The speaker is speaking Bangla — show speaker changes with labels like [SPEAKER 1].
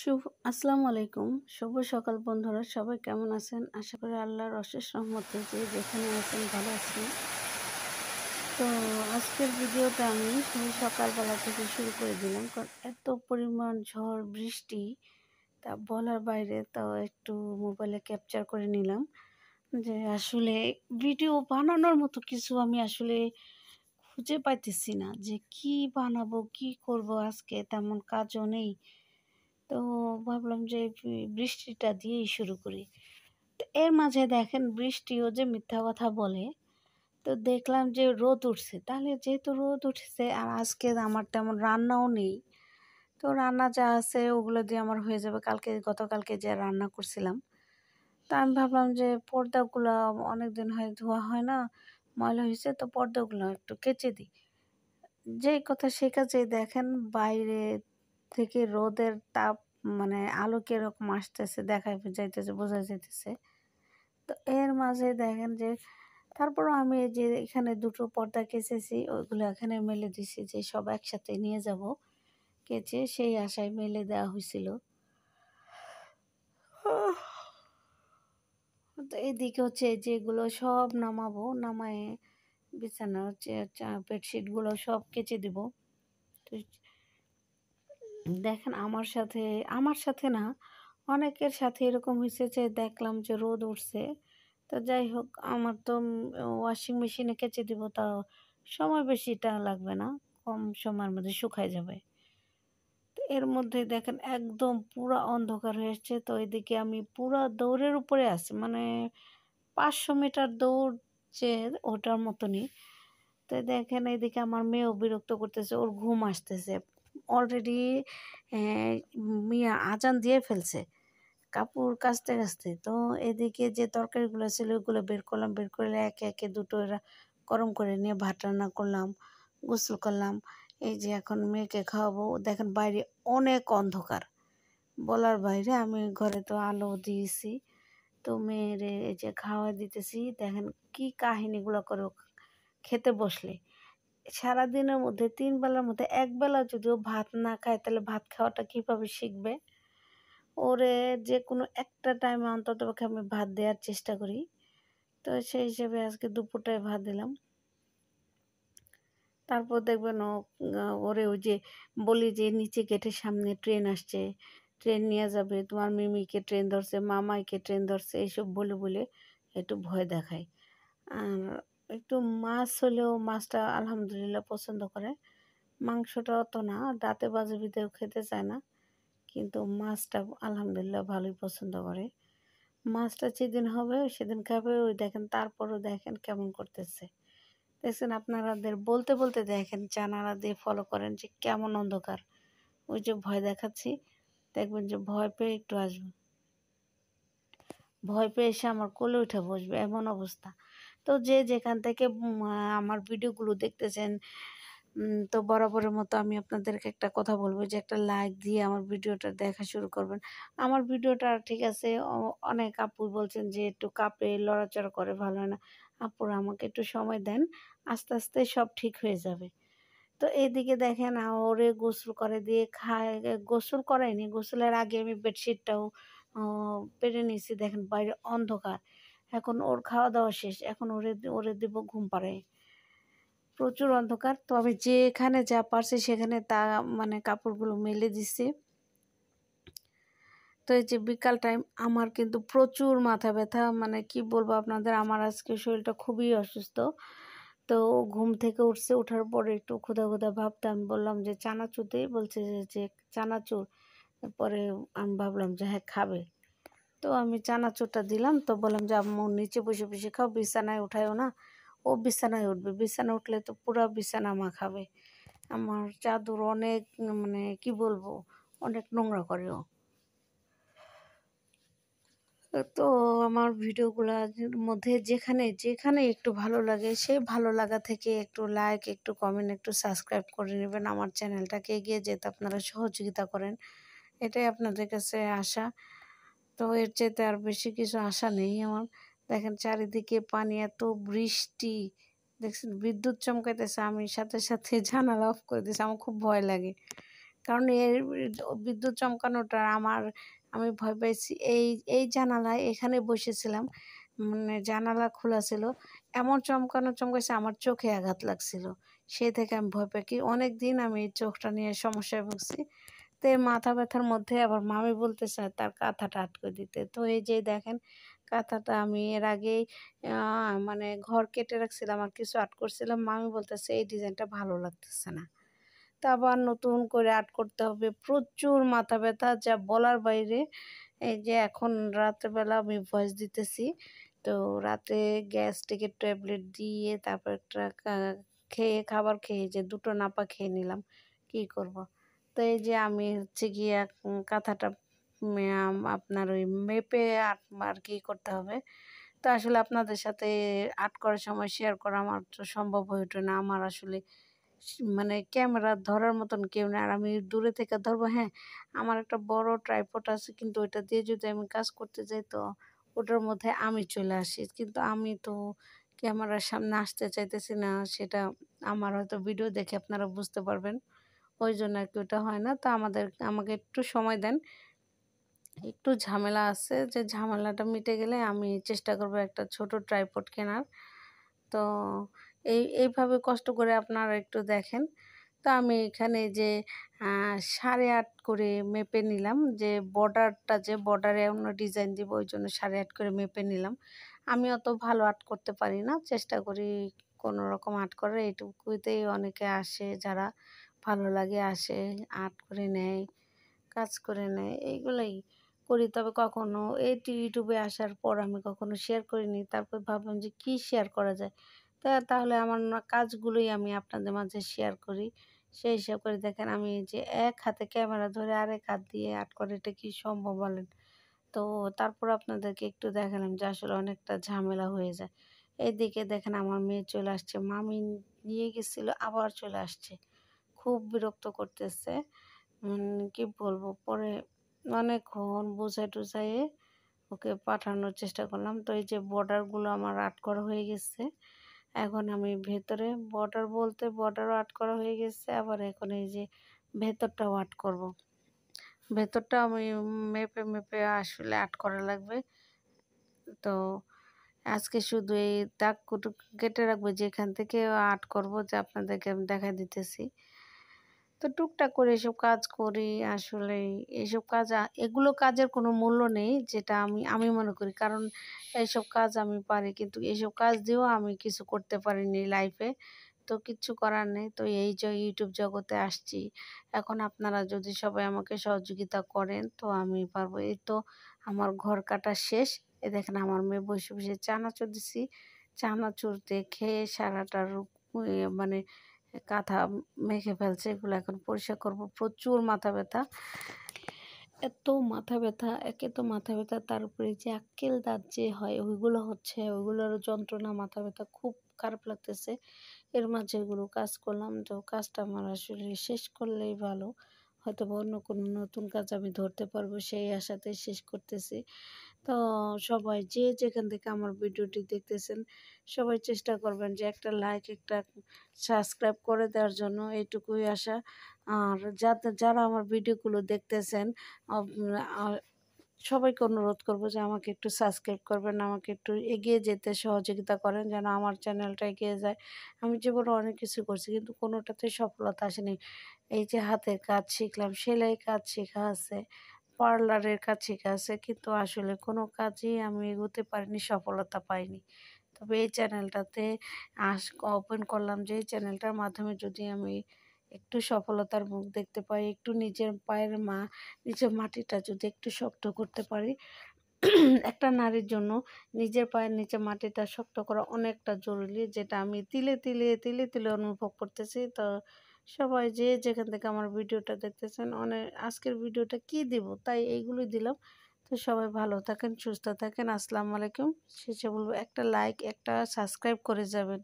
[SPEAKER 1] শুভ, আসসালামু আলাইকুম। শুভ সকাল বন্ধুরা, সবাই কেমন আছেন? আশা করি আল্লাহর অশেষ রহমতে যে যেখানে আছেন ভালো আছেন। তো আজকের ভিডিওটা আমি শুধু সকালবেলা থেকে শুরু করে দিলাম, কারণ এত পরিমাণ ঝড়, বৃষ্টি, তা বলার বাইরে তাও একটু মোবাইলে ক্যাপচার করে নিলাম যে আসলে ভিডিও বানানোর মতো কিছু আমি আসলে খুঁজে পাইতেছি না যে কি বানাবো, কি করব আজকে, তেমন কাজও নেই। তো ভাবলাম যে বৃষ্টিটা দিয়েই শুরু করি। তো এর মাঝে দেখেন বৃষ্টিও যে মিথ্যা কথা বলে, তো দেখলাম যে রোদ উঠছে। তাহলে যেহেতু রোদ উঠছে আর আজকে আমার তেমন রান্নাও নেই, তো রান্না যা আছে ওগুলো দিয়ে আমার হয়ে যাবে। কালকে, গতকালকে যে রান্না করছিলাম, তা আমি ভাবলাম যে পর্দাগুলো অনেক দিন হয় ধোয়া হয় না, ময়লা হয়েছে, তো পর্দাগুলো একটু কেচে দিই। যেই কথা সে কাজে দেখেন বাইরে থেকে রোদের তাপ মানে আলো কীরকম আসতেছে দেখায় যাইতেছে, বোঝা যাইতেছে। তো এর মাঝে দেখেন যে, তারপরও আমি যে এখানে দুটো পর্দা কেচেছি, ওইগুলো এখানে মেলে দিছি যে সব একসাথে নিয়ে যাব। কেচে সেই আশায় মেলে দেওয়া হয়েছিল তো এদিকে হচ্ছে যেগুলো সব নামাবো, নামায়ে বিছানা হচ্ছে, বেডশিটগুলো সব কেচে দিব। তো দেখেন আমার সাথে আমার সাথে না, অনেকের সাথে এরকম হয়েছে যে দেখলাম যে রোদ উঠছে। তো যাই হোক, আমার তো ওয়াশিং মেশিনে কেচে দিব, তা সময় বেশিটা লাগবে না, কম সময়ের মধ্যে শুকায় যাবে। তো এর মধ্যে দেখেন একদম পুরো অন্ধকার হয়ে এসছে তো এদিকে আমি পুরো দৌড়ের উপরে আছি মানে পাঁচশো মিটার দৌড় যে ওটার মতনই। তো দেখেন এদিকে আমার মেয়েও বিরক্ত করতেছে, ওর ঘুম আসতেছে। অলরেডি মিয়া আজান দিয়ে ফেলছে। কাপড় কাচতে কাচতে তো এদিকে যে তরকারিগুলো ছিল, ওগুলো বের করলাম, বের করলে একে একে দুটো এরা গরম করে নিয়ে ভাত রান্না করলাম, গোসল করলাম। এই যে এখন মেয়েকে খাওয়াবো। দেখেন বাইরে অনেক অন্ধকার। বলার বাইরে আমি ঘরে তো আলো দিয়েছি। তো মেয়েরে এই যে খাওয়া দিতেছি। দেখেন কি কাহিনিগুলো করে খেতে বসলে। সারাদিনের মধ্যে, তিন বেলার মধ্যে, এক বেলা যদিও ভাত না খায়, তাহলে ভাত খাওয়াটা কীভাবে শিখবে? ওরে যে কোনো একটা টাইমে অন্তত আমি ভাত দেওয়ার চেষ্টা করি। তো সেই হিসেবে আজকে দুপুরটায় ভাত দিলাম। তারপর দেখবেন ওরে ওই যে বলি যে নিচে গেটের সামনে ট্রেন আসছে, ট্রেন নিয়ে যাবে, তোমার মিমিকে ট্রেন ধরছে, মামাইকে ট্রেন ধরছে, এইসব বলে বলে একটু ভয় দেখায়। আর একটু মাছ হলেও মাছটা আলহামদুলিল্লাহ পছন্দ করে। মাংসটা অত না দাঁতে বাজে ভিতরেও খেতে চায় না, কিন্তু মাছটা আলহামদুলিল্লাহ ভালোই পছন্দ করে। মাছটা যেদিন হবে সেদিন খাবে, ওই দেখেন তারপরও দেখেন কেমন করতেছে। দেখছেন আপনারাদের বলতে বলতে দেখেন জানালা দিয়ে ফলো করেন যে কেমন অন্ধকার। ওই যে ভয় দেখাচ্ছি, দেখবেন যে ভয় পেয়ে একটু আসবে ভয় পেয়ে এসে আমার কোলে উঠে বসবে, এমন অবস্থা। তো যে যেখান থেকে আমার ভিডিওগুলো দেখতেছেন তো বরাবরের মতো আমি আপনাদেরকে একটা কথা বলব যে একটা লাইক দিয়ে আমার ভিডিওটা দেখা শুরু করবেন। আমার ভিডিওটা ঠিক আছে অনেক আপু বলছেন যে একটু কাপে, লড়াচড়া করে, ভালো হয় না। আপুরা আমাকে একটু সময় দেন, আস্তে আস্তে সব ঠিক হয়ে যাবে। তো এইদিকে দেখেন, ওরে গোসল করে দিয়ে খায়, গোসল করায়নি, গোসলের আগে আমি বেডশিটটাও পেরে নিয়েছি। দেখেন বাইরে অন্ধকার। এখন ওর খাওয়া দাওয়া শেষ। এখন ওরে ওরে দেবো ঘুম পাড়ায়। প্রচুর অন্ধকার। তো আমি যেখানে যা পারছি সেখানে তা মানে কাপড়গুলো মেলে দিছি। তো এই যে বিকাল টাইম, আমার কিন্তু প্রচুর মাথা ব্যথা। মানে কি বলব আপনাদের, আমার আজকে শরীরটা খুবই অসুস্থ। তো ঘুম থেকে উঠছে ওঠার পরে একটু ক্ষুধা ক্ষুধা ভাবতে আমি বললাম যে চানাচুর দিই বলছে যে চানাচুর। পরে আমি ভাবলাম যে হ্যাঁ খাবে। তো আমি চানাচুরটা দিলাম। তো বললাম যে, আম্মু, নিচে বসে বসে খাও, বিছানায় উঠায়ও না। ও বিছানায় উঠবে। বিছানা উঠলে তো পুরো বিছানা মা খাবে আমার চাদর অনেক মানে কি বলব, অনেক নোংরা করে ও। তো আমার ভিডিওগুলোর মধ্যে যেখানে যেখানে একটু ভালো লাগে, সে ভালো লাগা থেকে একটু লাইক একটু কমেন্ট একটু সাবস্ক্রাইব করে নেবেন। আমার চ্যানেলটাকে এগিয়ে যেতে আপনারা সহযোগিতা করেন। এটাই আপনাদের কাছে আশা। তো এর চাইতে আর বেশি কিছু আশা নেই আমার। দেখেন চারিদিকে পানি, এত বৃষ্টি, দেখছেন বিদ্যুৎ চমকাইতেছে, আমি সাথে সাথে জানালা অফ করে দিয়েছি, আমার খুব ভয় লাগে। কারণ এর বিদ্যুৎ চমকানোটা আমার, আমি ভয় পেয়েছি এই এই জানালায় এখানে বসেছিলাম মানে জানালা খোলা ছিল, এমন চমকানো চমকাইছে, আমার চোখে আঘাত লাগছিল। সেই থেকে আমি ভয় পাই কি অনেক দিন আমি এই চোখটা নিয়ে সমস্যায় ভুগছি। তো মাথা ব্যথার মধ্যে আবার মামি বলতেছে, তার কাঁথাটা আটকে দিতে। তো এই যে দেখেন, কাঁথাটা আমি এর আগেই মানে ঘর কেটে রাখছিলাম আর কিছু আট করছিলাম। মামি বলতেছে, এই ডিজাইনটা ভালো লাগতেছে না। তা আবার নতুন করে আর্ট করতে হবে। প্রচুর মাথা ব্যথা, যা বলার বাইরে। এই যে এখন রাত্রেবেলা আমি ভয়েস দিতেছি। তো রাতে গ্যাস গ্যাস্ট্রিকের ট্যাবলেট দিয়ে তারপর একটা খেয়ে, খাবার খেয়ে যে দুটো নাপা খেয়ে নিলাম। কি করব। তো এই যে আমি হচ্ছে গিয়ে কাঁথাটা আপনার ওই মেপে আট আর কি করতে হবে। তো আসলে আপনাদের সাথে আর্ট করার সময় শেয়ার করা আমার তো সম্ভব হয়ে ওঠে না। আমার আসলে মানে ক্যামেরা ধরার মতন কেউ না আর আমি দূরে থেকে ধরবো হ্যাঁ আমার একটা বড় ট্রাইপড আছে, কিন্তু ওইটা দিয়ে যদি আমি কাজ করতে যাই, তো ওটার মধ্যে আমি চলে আসি। কিন্তু আমি তো ক্যামেরার সামনে আসতে চাইতেছি না, সেটা আমার হয়তো ভিডিও দেখে আপনারা বুঝতে পারবেন। ওই জন্য আর কি ওটা হয় না। তো আমাদের, আমাকে একটু সময় দেন। একটু ঝামেলা আছে যে ঝামেলাটা মিটে গেলে আমি চেষ্টা করব একটা ছোট ট্রাইপড কেনার। তো এই, এইভাবে কষ্ট করে আপনারা একটু দেখেন। তো আমি এখানে যে সাড়ে আট করে মেপে নিলাম যে বর্ডারটা যে বর্ডারে অন্য ডিজাইন দিব ওই জন্য সাড়ে আট করে মেপে নিলাম। আমি অত ভালো আর্ট করতে পারি না। চেষ্টা করি কোনো রকম আর্ট করার। এইটুকুতেই অনেকে আসে যারা ভালো লাগে, আসে আর্ট করে নেয়, কাজ করে নেয়, এইগুলোই করি। তবে কখনো এই ইউটিউবে আসার পর আমি কখনো শেয়ার করিনি। তারপর ভাবলাম যে কি শেয়ার করা যায়? তা তাহলে আমার কাজগুলোই আমি আপনাদের মাঝে শেয়ার করি। সেই হিসাব করে দেখেন আমি যে এক হাতে ক্যামেরা ধরে আরেক হাত দিয়ে আর্ট করে, এটা কি সম্ভব বলেন? তো তারপর আপনাদেরকে একটু দেখালাম যে আসলে অনেকটা ঝামেলা হয়ে যায়। এদিকে দেখেন আমার মেয়ে চলে আসছে, মামি নিয়ে গেছিল, আবার চলে আসছে। খুব বিরক্ত করতেছে। কি বলব? পরে অনেকক্ষণ বোঝাই টুঝাইয়ে ওকে পাঠানোর চেষ্টা করলাম। তো এই যে বর্ডারগুলো আমার আর্ট করা হয়ে গেছে। এখন আমি ভেতরে বর্ডার বলতে বর্ডারও আর্ট করা হয়ে গেছে। আবার এখন এই যে ভেতরটাও আর্ট করব। ভেতরটা আমি মেপে মেপে আসলে আর্ট করা লাগবে। তো আজকে শুধু এই দাগ কুটু কেটে রাখব। যেখান থেকে আর্ট করব যে আপনাদেরকে আমি দেখা দিতেছি। তো টুকটাক করে এসব কাজ করি। আসলে এইসব কাজ এগুলো কাজের কোনো মূল্য নেই যেটা আমি আমি মনে করি। কারণ এইসব কাজ আমি পারি কিন্তু এইসব কাজ দিয়েও আমি কিছু করতে পারিনি লাইফে তো কিচ্ছু করার নেই। তো এই যে ইউটিউব জগতে আসছি। এখন আপনারা যদি সবাই আমাকে সহযোগিতা করেন তো আমি পারব। এই তো আমার ঘর কাটা শেষ। এ দেখেন আমার মেয়ে বসে বসে চানাচুর দিছি। চানাচুর দেখে সারাটার মানে কাঁথা মেখে ফেলছে, এগুলো এখন পরিষ্কার করব। প্রচুর মাথা ব্যথা। এত মাথা ব্যথা, একে তো মাথা ব্যথা, তার উপরে যে আক্কেল দাঁত যে হয়, ওইগুলো হচ্ছে, ওইগুলোর যন্ত্রণা, মাথা ব্যথা খুব খারাপ লাগতেছে। এর মাঝে এগুলো কাজ করলাম, তো কাজটা আমার আসলে শেষ করলেই ভালো। হয়তো অন্য কোনো নতুন কাজ আমি ধরতে পারব সেই আশাতে শেষ করতেছি। তো সবাই যে যেখান থেকে আমার ভিডিওটি দেখতেছেন, সবাই চেষ্টা করবেন যে একটা লাইক একটা সাবস্ক্রাইব করে দেওয়ার জন্য। এইটুকুই আশা। আর যাতে যারা আমার ভিডিওগুলো দেখতেছেন সবাইকে অনুরোধ করব যে আমাকে একটু সাবস্ক্রাইব করবেন, আমাকে একটু এগিয়ে যেতে সহযোগিতা করেন যেন আমার চ্যানেলটা এগিয়ে যায়। আমি জীবনে অনেক কিছু করছি কিন্তু কোনোটাতে সফলতা আসেনি। এই যে হাতের কাজ শিখলাম সেলাই কাজ শেখা আছে পার্লারের কাজ শেখা আছে, কিন্তু আসলে কোনো কাজই আমি এগোতে পারিনি, সফলতা পাইনি। তবে এই চ্যানেলটাতে আস ওপেন করলাম যে এই চ্যানেলটার মাধ্যমে যদি আমি একটু সফলতার মুখ দেখতে পাই, একটু নিজের পায়ের মা, নিজের মাটিটা যদি একটু শক্ত করতে পারি, একটা নারীর জন্য নিজের পায়ের নিচে মাটিটা শক্ত করা অনেকটা জরুরি, যেটা আমি তিলে তিলে তিলে তিলে অনুভব করতেছি। তো সবাই যে যেখান থেকে আমার ভিডিওটা দেখতেছেন অনেক আজকের ভিডিওটা কি দিব, তাই এইগুলোই দিলাম। তো সবাই ভালো থাকেন, সুস্থ থাকেন, আসসালামু আলাইকুম। শেষে বলব, একটা লাইক একটা সাবস্ক্রাইব করে যাবেন।